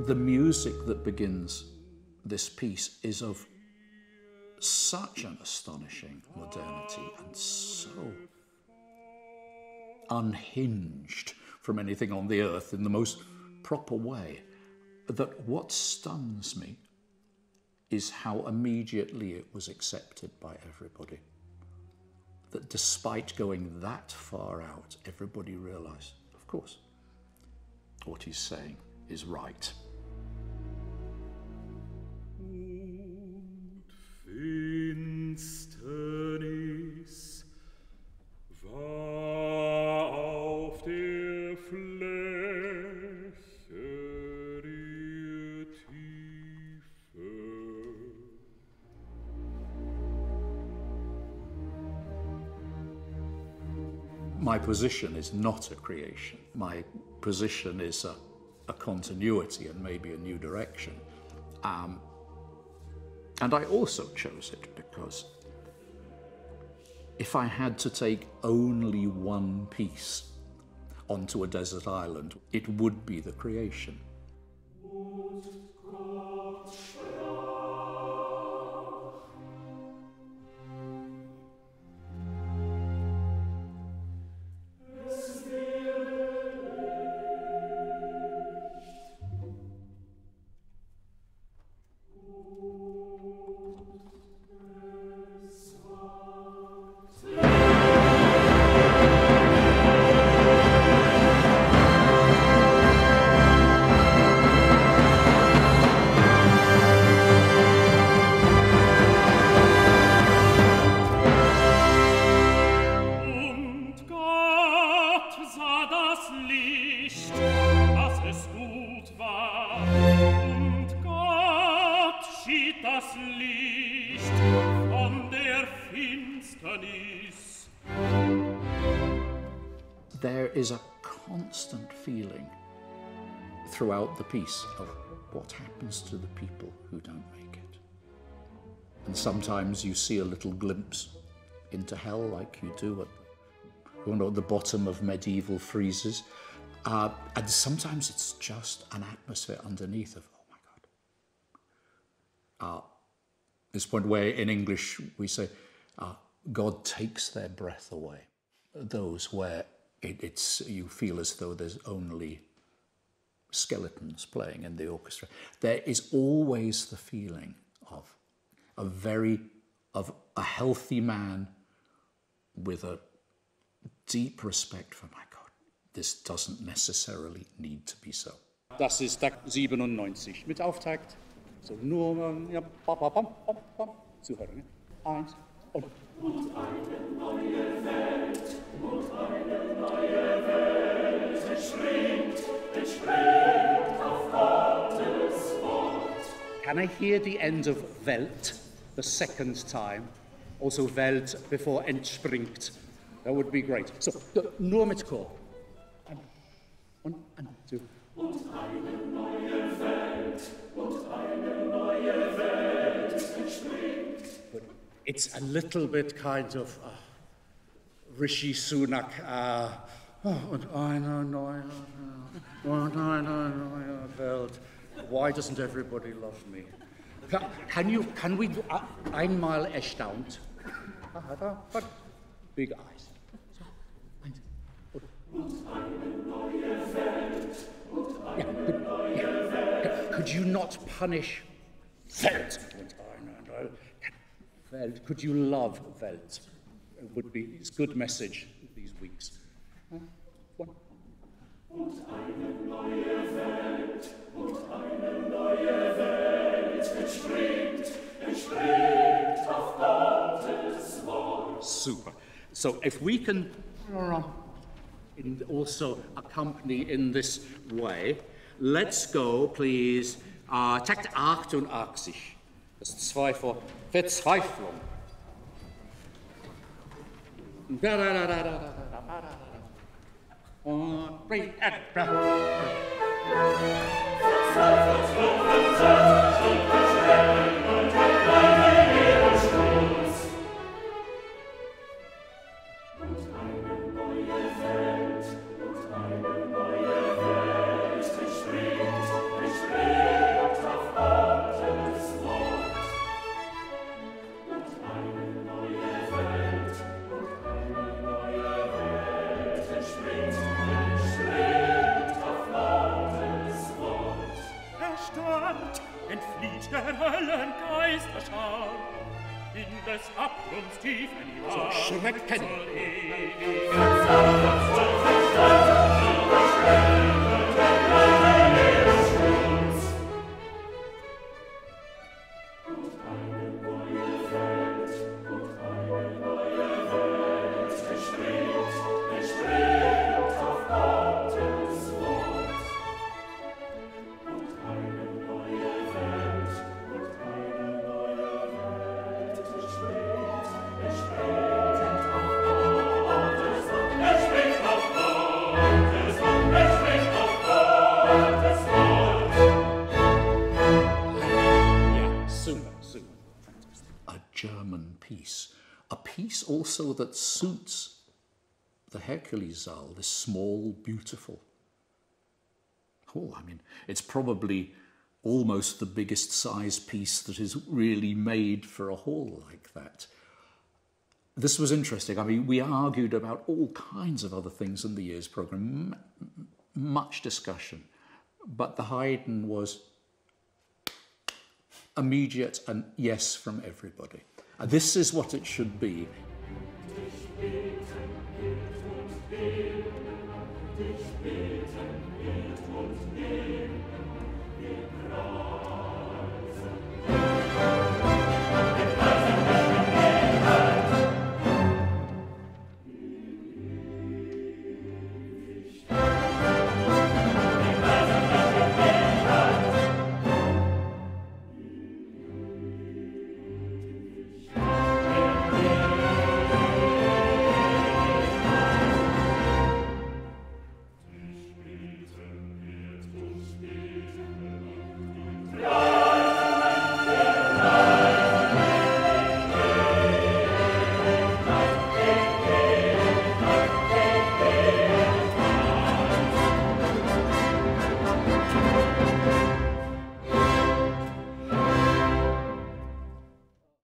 The music that begins this piece is of such an astonishing modernity and so unhinged from anything on the earth in the most proper way that what stuns me is how immediately it was accepted by everybody. That despite going that far out, everybody realized, of course, what he's saying is right. Finsternis war auf der Fläche der Tiefe. My position is not a creation. My position is a, a continuity and maybe a new direction. Um, and I also chose it because if I had to take only one piece onto a desert island, it would be the creation. There is a constant feeling throughout the piece of what happens to the people who don't make it. And sometimes you see a little glimpse into hell, like you do at at the bottom of medieval friezes. Uh, and sometimes it's just an atmosphere underneath of, oh my God. Uh, this point where in English we say, uh, God takes their breath away. Those where it, it's you feel as though there's only skeletons playing in the orchestra. There is always the feeling of a very of a healthy man with a deep respect for my. This doesn't necessarily need to be so. Das ist Takt 97 mit Auftakt. So nur ja, bam, bam, bam, bam. Zuhören. Ja. Eins und Can I hear the end of Welt the second time? Also Welt before entspringt. That would be great. So, nur mit Chor. Ein, und, ein, two. But it's a little bit kind of uh, Rishi Sunak. Uh, und eine neue, und eine neue Welt. Why doesn't everybody love me? Ca- Can you, can we, do, uh, einmal erstaunt? Big eyes. So, eins, und- Yeah, could you not punish Welt? Could you love Welt? It would be his good message these weeks. Super. So if we can also accompany in this way, Let's go, please. Uh, Takt 88. Das zwei vor Verzweiflung. Da, da, da, da, da, da, da, da, da. Und bring äh, it back. Verzweiflung, Verzweiflung, Verzweiflung. seinen Geisterschar in des Abgrunds tiefen Jahr so schmecken soll ewig sein, soll sich sein, soll sich German piece, a piece also that suits the Herkulessaal, this small, beautiful. Oh, I mean, it's probably almost the biggest size piece that is really made for a hall like that. This was interesting. I mean, we argued about all kinds of other things in the year's programme, much discussion, but the Haydn was immediate and yes from everybody. And this is what it should be.